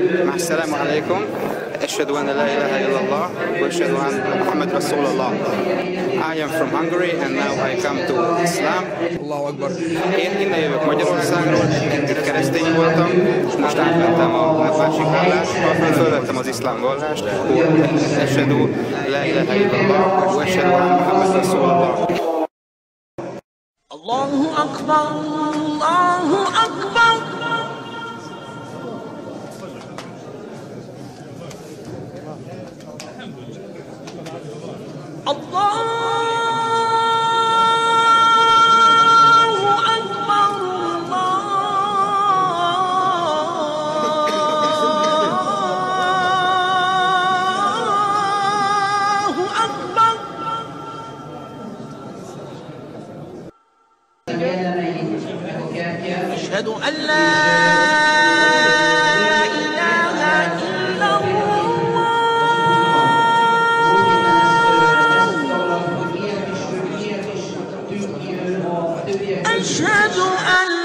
مع السلام عليكم أشهد أن لا إله إلا الله وأشهد أن محمد رسول الله I am from Hungary and now I come to Islam Allahu Akbar. Én innen jövök Magyarországról, eddig keresztény voltam, és most átmentem a másik vallásba, fölvettem az iszlám vallást, Eshadu la ilaha illallah, wa eshadu anna Muhammad Rasulullah. الله أكبر الله أشهد أن لا 却总爱。